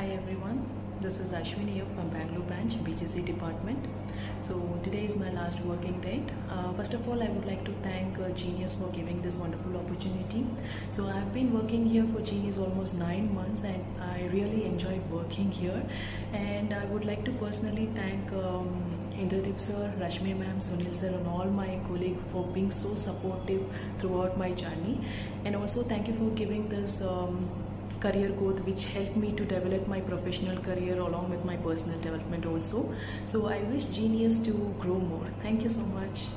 Hi everyone, this is Ashwini here from Bangalore branch, BGC department. So today is my last working date. Uh, first of all, I would like to thank uh, Genius for giving this wonderful opportunity. So I have been working here for Genius almost nine months, and I really enjoy working here. And I would like to personally thank um, Indradeep sir, Rashmi ma'am, Sunil sir, and all my colleagues for being so supportive throughout my journey. And also thank you for giving this. Um, career growth which helped me to develop my professional career along with my personal development also. So i wish genius to grow more. Thank you so much